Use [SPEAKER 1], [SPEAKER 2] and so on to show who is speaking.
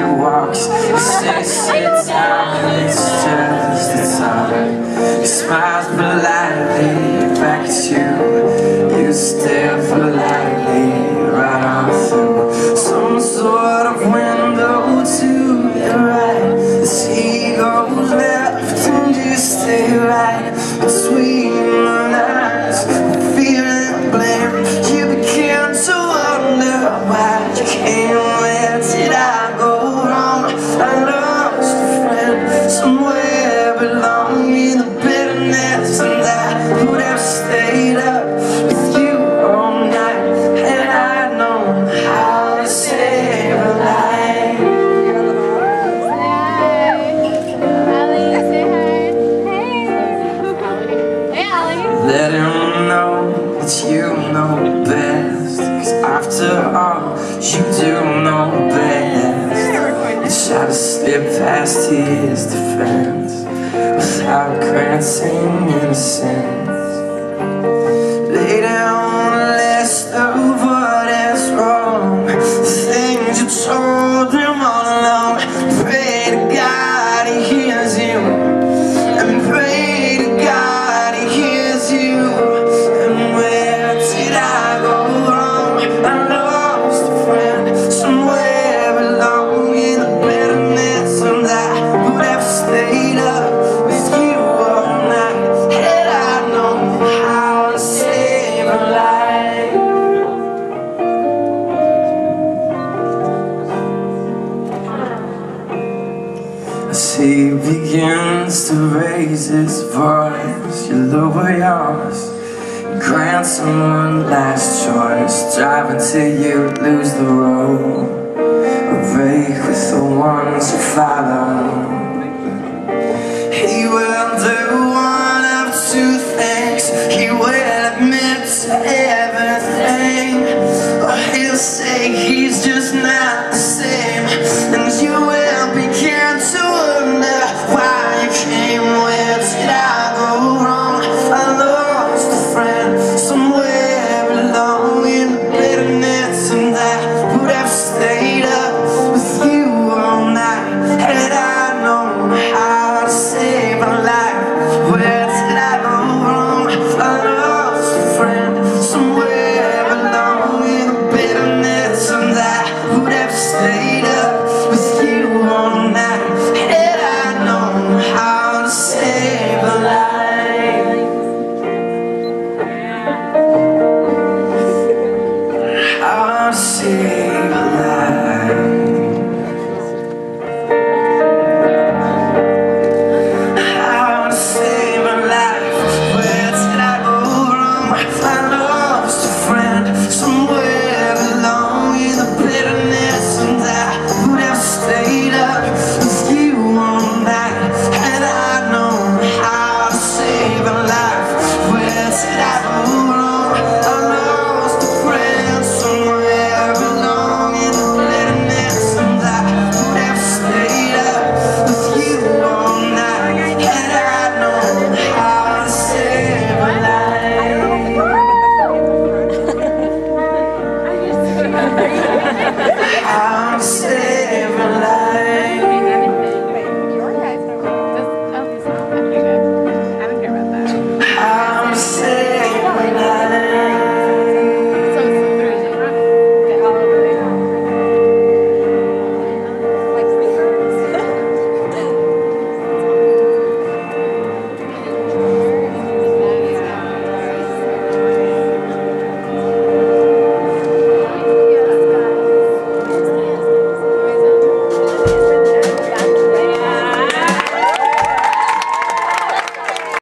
[SPEAKER 1] your walks. somewhere belong in the bitterness and I would have stayed up with you all night. Had I known how to save a life. Let him know that you know best Cause after all, you do know best. It's their past his defense without granting innocence. He begins to raise his voice. You lower yours. Grant someone last choice. Drive until you lose the road Or break with the ones you follow. He will do one of two things. He will admit to everything. Or he'll say he's just not the same. And you